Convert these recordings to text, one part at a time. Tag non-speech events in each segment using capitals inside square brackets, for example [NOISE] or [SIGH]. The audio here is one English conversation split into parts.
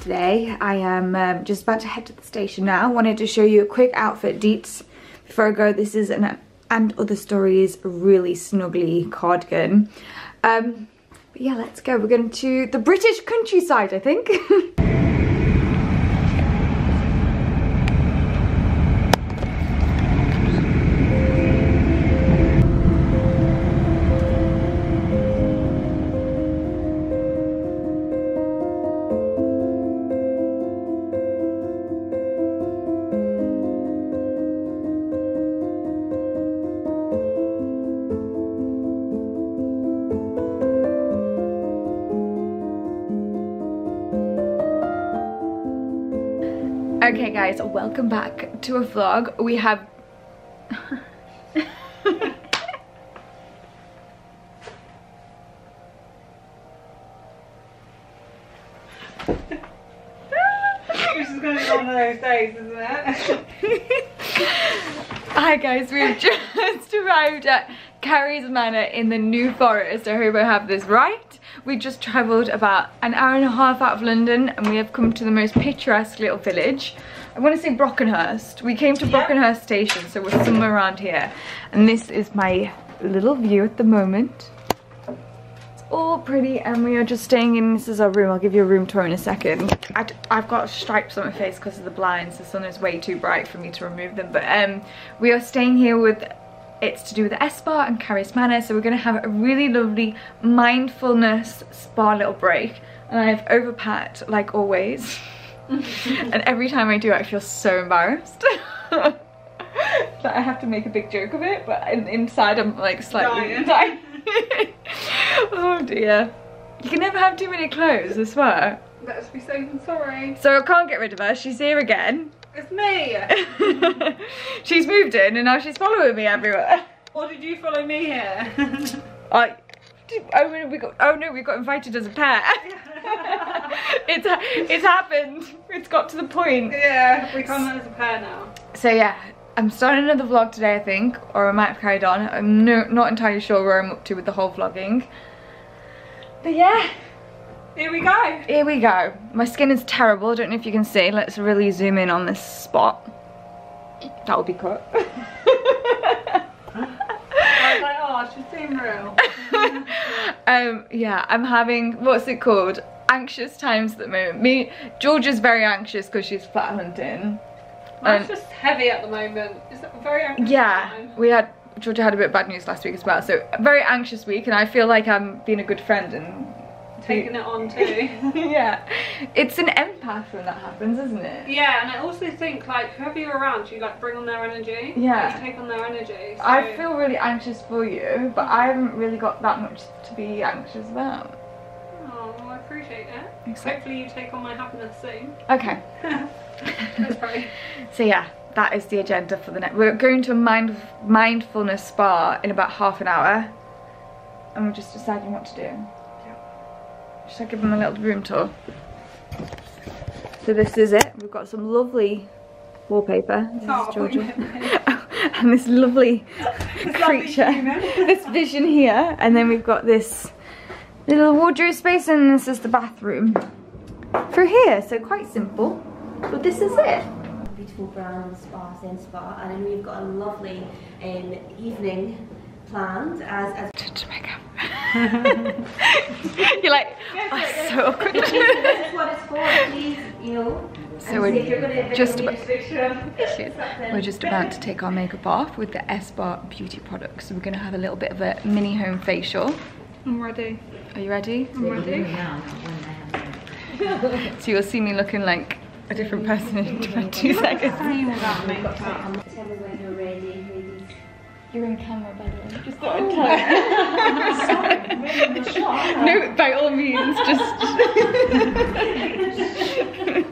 today. I am um, just about to head to the station now. wanted to show you a quick outfit deets before I go. This is an and other stories really snuggly cardigan. Um, but yeah, let's go. We're going to the British countryside, I think. [LAUGHS] Okay guys, welcome back to a vlog. We have... this is going to be one of those days, isn't it? [LAUGHS] Hi guys, we've [LAUGHS] just arrived at Careys Manor in the New Forest. I hope I have this right. We just travelled about an hour and a half out of London and we have come to the most picturesque little village. I want to say Brockenhurst. We came to Brockenhurst station, so we're somewhere around here. And this is my little view at the moment. It's all pretty and we are just staying in, this is our room. I'll give you a room tour in a second. i have got stripes on my face because of the blinds. The sun is way too bright for me to remove them. But um, we are staying here with it's to do with the ESPA and Careys Manor. So we're going to have a really lovely mindfulness spa little break. And I've overpacked like always. [LAUGHS] and every time I do I feel so embarrassed. [LAUGHS] that I have to make a big joke of it, but inside I'm like slightly [LAUGHS] dying. oh dear. You can never have too many clothes, I swear. Let's be safe and sorry. So I can't get rid of her. She's here again. It's me. [LAUGHS] she's moved in and now she's following me everywhere. Or did you follow me here? [LAUGHS] I oh we got oh no we got invited as a pair. [LAUGHS] it's it's happened. It's got to the point. Yeah, we come as a pair now. So yeah, I'm starting another vlog today I think, or I might have carried on. I'm no, not entirely sure where I'm up to with the whole vlogging. But yeah. Here we go. Here we go. My skin is terrible. I don't know if you can see. Let's really zoom in on this spot. That will be cut. I was like, oh, she's seem real. [LAUGHS] um, yeah, I'm having, what's it called? Anxious times at the moment. Me, Georgia's very anxious because she's flat hunting. Mine's um, just heavy at the moment. Is it very anxious Yeah, time? we had, Georgia had a bit of bad news last week as well. So, very anxious week and I feel like I'm being a good friend and taking it on too. [LAUGHS] yeah. It's an empath when that happens, isn't it? Yeah, and I also think like whoever you're around, you like bring on their energy. Yeah. Like, you take on their energy. So. I feel really anxious for you, but I haven't really got that much to be anxious about. Oh, well, I appreciate it. Exactly. Hopefully you take on my happiness soon. Okay. [LAUGHS] [LAUGHS] so yeah, that is the agenda for the next. We're going to a mind mindfulness spa in about half an hour, and we're just deciding what to do. Should I give them a little room tour? So this is it. We've got some lovely wallpaper. This oh, is [LAUGHS] Georgia. [LAUGHS] and this lovely creature. [LAUGHS] this vision here. And then we've got this little wardrobe space and this is the bathroom for here. So quite simple. But this is it beautiful brown spa, Zen Spa, and then we've got a lovely um, evening planned as, as [LAUGHS] You're like, oh, so awkward. this is what it's for, please, you know. So we're just about [LAUGHS] we're just about to take our makeup off with the ESPA beauty products. So we're gonna have a little bit of a mini home facial. I'm ready. Are you ready? I'm ready. [LAUGHS] so you'll see me looking like a different person in about two seconds. You're in camera, by the way. Just oh. thought I'd tell you. [LAUGHS] no, by all means, just.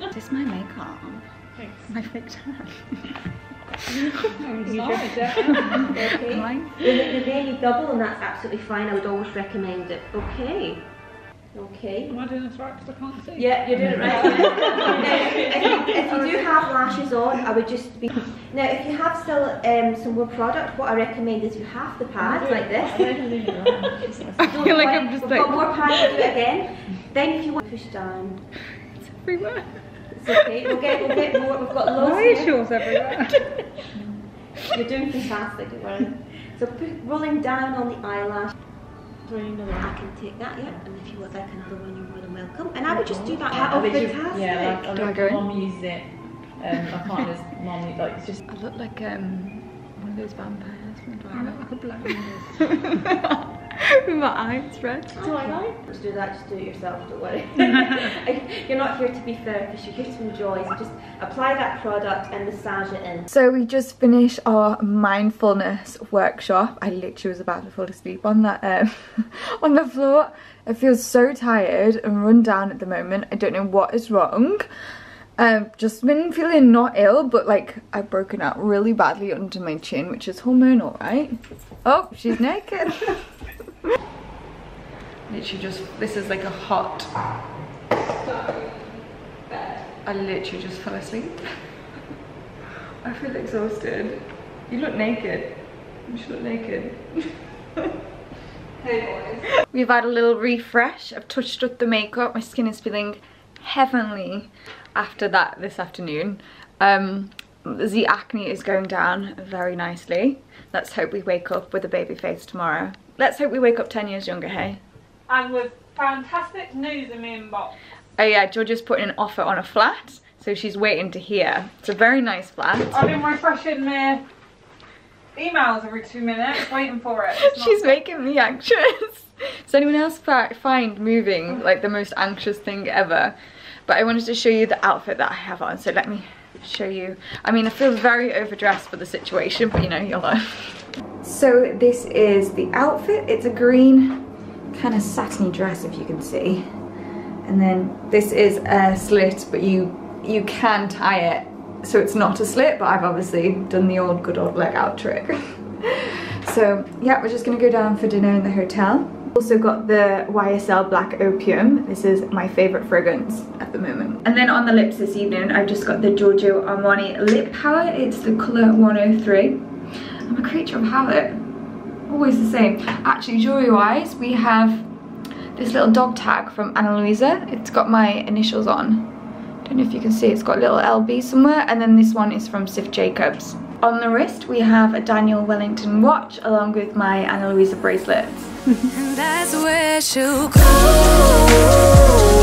[LAUGHS] Is this my makeup? Thanks. My fake tan. The daily [LAUGHS] double and that's absolutely fine. I would always recommend it. Okay. Okay. Am I doing this right because I can't see? Yeah, you're doing it right. [LAUGHS] now, if, you, if you do have lashes on, I would just be... Now, if you have still um, some more product, what I recommend is you have the pads like this. I [LAUGHS] feel like I'm just like... got more pads, do it again. Then if you want to push down. It's everywhere. It's okay. We'll get, we'll get more. We've got loads Why are everywhere? [LAUGHS] You're doing fantastic, don't. So rolling down on the eyelash. Throwing another, I can take that, yeah. And if you would like another one, you're more than welcome. And I would just do that. I Oh, literally- fantastic. yeah, like, Do I like go in? mom uses it. Um, my partner's mom, like, it's just I look like um one of those vampires from Twilight. [LAUGHS] [LAUGHS] With my eyes red. Do I know? Just do that, just do it yourself, don't worry. [LAUGHS] [LAUGHS] you're not here to be therapist, you're here to enjoy. So just apply that product and massage it in. So we just finished our mindfulness workshop. I literally was about to fall asleep on that um, [LAUGHS] on the floor. I feel so tired and run down at the moment. I don't know what is wrong. Um, just been feeling not ill, but like I've broken out really badly under my chin, which is hormonal, right? Oh, she's naked. Literally just, this is like a hot. Bed. I literally just fell asleep. [LAUGHS] I feel exhausted. You look naked. You should look naked. Hey boys. We've had a little refresh. I've touched up the makeup. My skin is feeling heavenly after that this afternoon. Um, the acne is going down very nicely. Let's hope we wake up with a baby face tomorrow. Let's hope we wake up 10 years younger, hey? And with fantastic news in my inbox. Oh yeah, Georgia's putting an offer on a flat, so she's waiting to hear. It's a very nice flat. I've been refreshing my emails every two minutes, waiting for it. It's not- She's making me anxious. [LAUGHS] Does anyone else find moving like the most anxious thing ever? But I wanted to show you the outfit that I have on, so let me show you. I mean, I feel very overdressed for the situation, but you know, you'll [LAUGHS] know. So this is the outfit. It's a green kind of satiny dress, if you can see. And then this is a slit, but you you can tie it so it's not a slit, but I've obviously done the old good old leg out trick. [LAUGHS] so yeah, we're just gonna go down for dinner in the hotel. Also got the YSL Black Opium. This is my favorite fragrance at the moment. And then on the lips this evening, I've just got the Giorgio Armani Lip Power. It's the color 103. I'm a creature of habit. Always the same. Actually, jewelry-wise, we have this little dog tag from Ana Luisa. It's got my initials on. Don't know if you can see, it's got little LB somewhere. And then this one is from Sif Jakobs. On the wrist, we have a Daniel Wellington watch along with my Ana Luisa bracelets.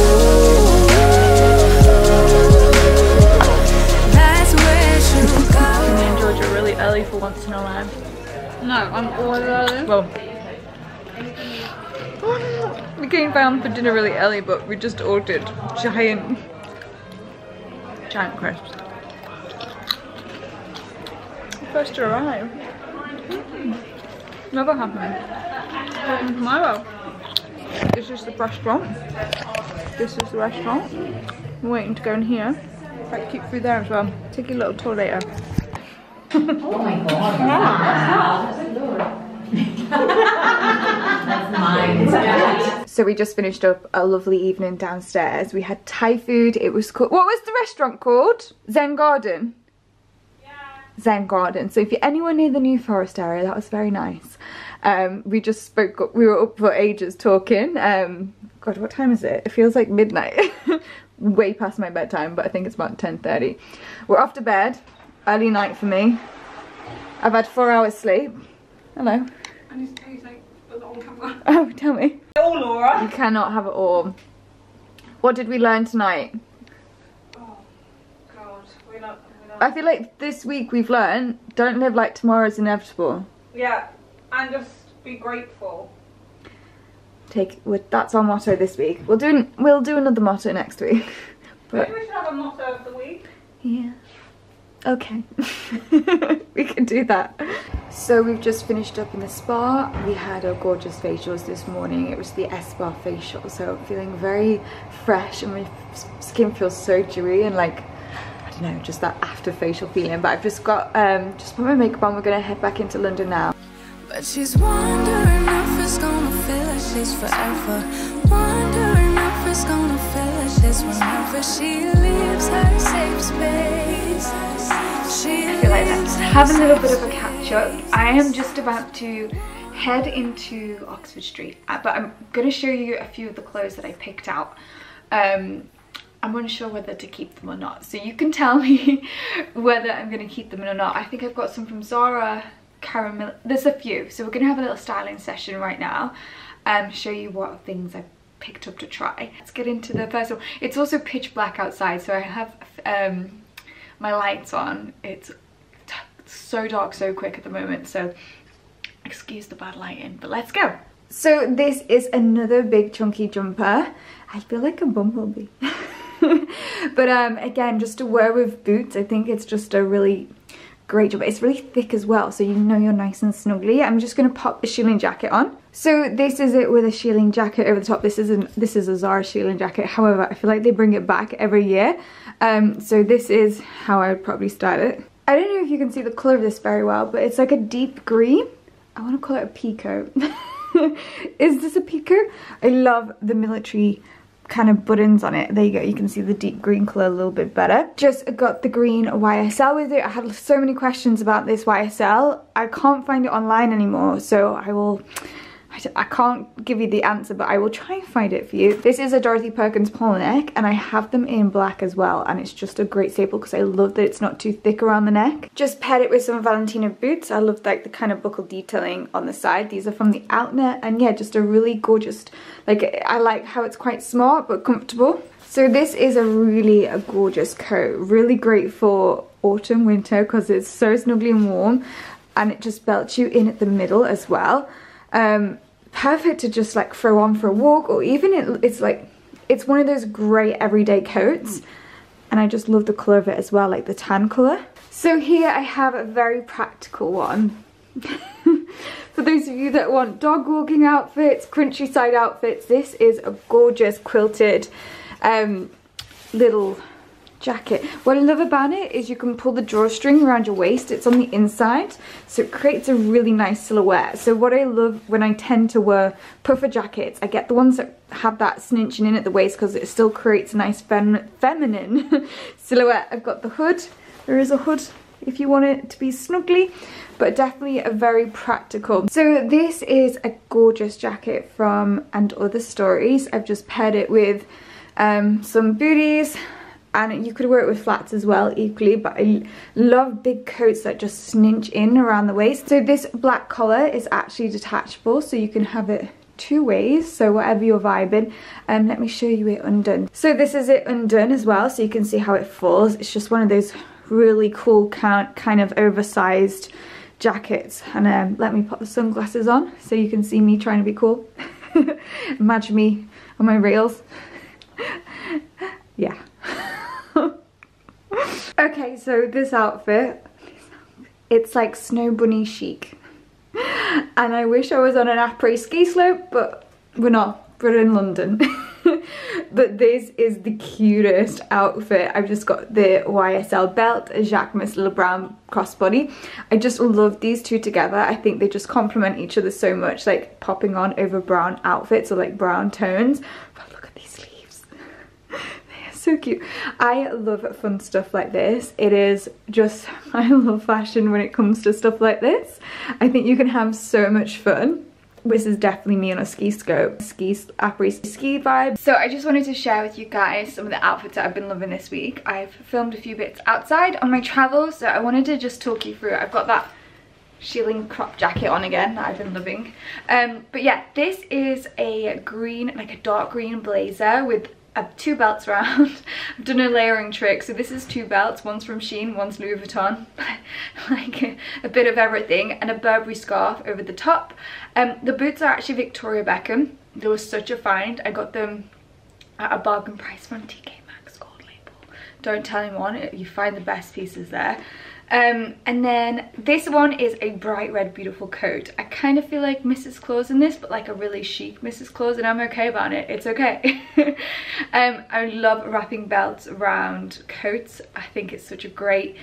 [LAUGHS] No, I'm all early. Well, we came down for dinner really early, but we just ordered giant, giant crisps. First to arrive. Never happened. Tomorrow. This is the restaurant. This is the restaurant. I'm waiting to go in here. I keep through there as well. Take a little tour later. So we just finished up a lovely evening downstairs. We had Thai food. It was called, what was the restaurant called? Zen Garden? Yeah. Zen Garden. So if you're anywhere near the New Forest area, that was very nice. Um, we just spoke, we were up for ages talking. Um, God, what time is it? It feels like midnight. [LAUGHS] Way past my bedtime, but I think it's about 10.30. We're off to bed. Early night for me. I've had four hours sleep. Hello. I need to tell you something, but not on camera. [LAUGHS] Oh, tell me. Oh, Laura. You cannot have it all. What did we learn tonight? Oh, God. We're not, we're not. I feel like this week we've learned don't live like tomorrow's inevitable. Yeah, and just be grateful. Take with that's our motto this week. We'll do we'll do another motto next week. [LAUGHS] But Maybe we should have a motto of the week. yeah. Okay. [LAUGHS] we can do that. So we've just finished up in the spa. We had our gorgeous facials this morning. It was the ESPA facial. So feeling very fresh and my skin feels so dewy and like I don't know, just that after facial feeling. But I've just got um just put my makeup on. We're gonna head back into London now. But she's wondering if it's gonna feel like she's forever. Wondering if it's gonna feel like this whenever she leaves her safe space. Have a little bit of a catch up. I am just about to head into Oxford Street, uh, but I'm going to show you a few of the clothes that I picked out. Um, I'm unsure whether to keep them or not. So you can tell [LAUGHS] me whether I'm going to keep them or not. I think I've got some from Zara, Karen Millen. There's a few. So we're going to have a little styling session right now. and show you what things I've picked up to try. Let's get into the first one. It's also pitch black outside. So I have um, my lights on. It's so dark so quick at the moment. So excuse the bad lighting. But let's go. So this is another big chunky jumper. I feel like a bumblebee. [LAUGHS] but um, again, just to wear with boots, I think it's just a really great jumper. It's really thick as well, so you know you're nice and snuggly. I'm just going to pop the shearling jacket on. So this is it with a shearling jacket over the top. This isn't. This is a Zara shearling jacket. However, I feel like they bring it back every year. Um, so this is how I would probably style it. I don't know if you can see the colour of this very well, but it's like a deep green. I want to call it a peacoat. [LAUGHS] is this a peacoat? I love the military kind of buttons on it. There you go, you can see the deep green colour a little bit better. Just got the green YSL with it. I had so many questions about this YSL. I can't find it online anymore, so I will I can't give you the answer, but I will try and find it for you. This is a Dorothy Perkins polo neck, and I have them in black as well, and it's just a great staple because I love that it's not too thick around the neck. Just paired it with some Valentino boots. I love like the kind of buckle detailing on the side. These are from the Outnet, and yeah, just a really gorgeous, like I like how it's quite smart but comfortable. So this is a really a gorgeous coat, really great for autumn, winter, because it's so snuggly and warm, and it just belts you in at the middle as well. Um, perfect to just like throw on for a walk or even it, it's like it's one of those great everyday coats. And I just love the colour of it as well like the tan colour. So here I have a very practical one. [LAUGHS] For those of you that want dog walking outfits countryside outfits this is a gorgeous quilted um, little jacket. What I love about it is you can pull the drawstring around your waist. It's on the inside, so it creates a really nice silhouette. So what I love when I tend to wear puffer jackets, I get the ones that have that cinching in at the waist because it still creates a nice fem feminine [LAUGHS] silhouette. I've got the hood. There is a hood if you want it to be snuggly but definitely a very practical. So this is a gorgeous jacket from And Other Stories. I've just paired it with um, some booties and you could wear it with flats as well equally but I love big coats that just cinch in around the waist. So this black collar is actually detachable so you can have it two ways so whatever you're vibing um, let me show you it undone. So this is it undone as well so you can see how it falls. It's just one of those really cool kind of oversized jackets and um, let me put the sunglasses on so you can see me trying to be cool. [LAUGHS] Imagine me on my rails. [LAUGHS] yeah. Okay, so this outfit, it's like snow bunny chic. And I wish I was on an après ski slope, but we're not. We're in London. [LAUGHS] but this is the cutest outfit. I've just got the YSL belt, a Jacquemus little brown crossbody. I just love these two together. I think they just complement each other so much, like popping on over brown outfits or like brown tones so cute. I love fun stuff like this. It is just, [LAUGHS] I love fashion when it comes to stuff like this. I think you can have so much fun this is definitely me on a ski scope, ski après ski vibe. So I just wanted to share with you guys some of the outfits that I've been loving this week. I've filmed a few bits outside on my travels, so I wanted to just talk you through. I've got that shearling crop jacket on again that I've been loving. Um, but yeah, this is a green, like a dark green blazer with I've two belts around. I've done a layering trick. So this is two belts. One's from Shein, one's Louis Vuitton. [LAUGHS] like a, a, bit of everything. And a Burberry scarf over the top. Um, the boots are actually Victoria Beckham. They were such a find. I got them at a bargain price from TK Maxx gold label. Don't tell anyone. You find the best pieces there. Um, and then this one is a bright red beautiful coat. I kind of feel like Mrs. Claus in this, but like a really chic Mrs. Claus, and I'm okay about it. It's okay. [LAUGHS] um, I love wrapping belts around coats. I think it's such a great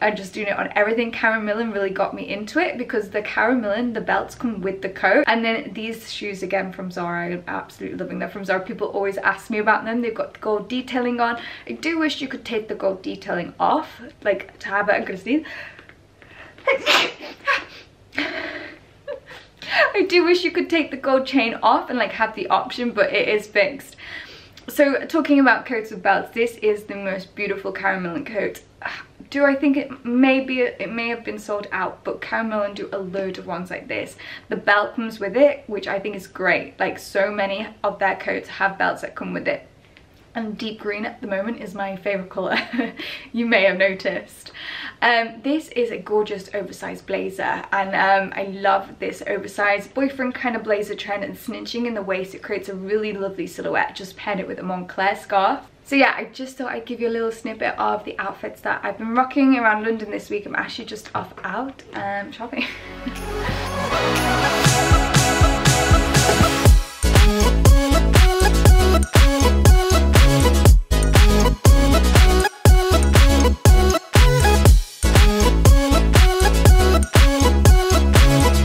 and just doing it on everything. Karen Millen really got me into it because the Karen Millen, the belts come with the coat. And then these shoes again from Zara, I'm absolutely loving them from Zara. People always ask me about them. They've got the gold detailing on. I do wish you could take the gold detailing off, like to and Christine. I'm. [LAUGHS] I do wish you could take the gold chain off and like have the option, but it is fixed. so talking about coats with belts, this is the most beautiful Karen Millen coat. Do I think it may be, it may have been sold out, but Karen Millen do a load of ones like this. The belt comes with it, which I think is great. Like so many of their coats have belts that come with it. And deep green at the moment is my favorite color. [LAUGHS] You may have noticed. Um, this is a gorgeous oversized blazer and um, I love this oversized boyfriend kind of blazer trend and cinching in the waist. It creates a really lovely silhouette. Just paired it with a Moncler scarf so yeah, I just thought I'd give you a little snippet of the outfits that I've been rocking around London this week. I'm actually just off out um, shopping. [LAUGHS]